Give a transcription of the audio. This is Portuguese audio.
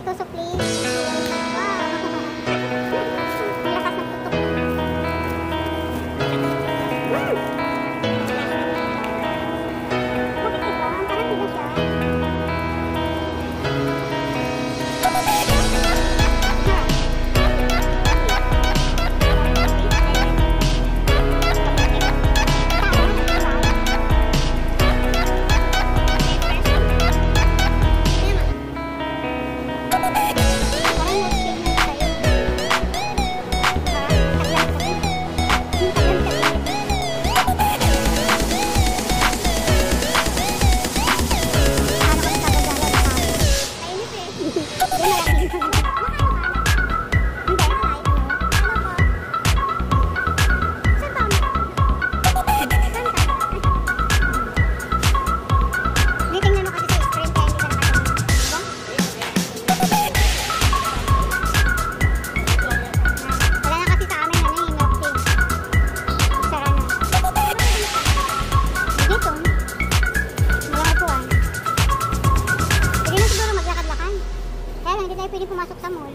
Ito, so please. Hernandez, aí eu pedi pro Márcio Samuel.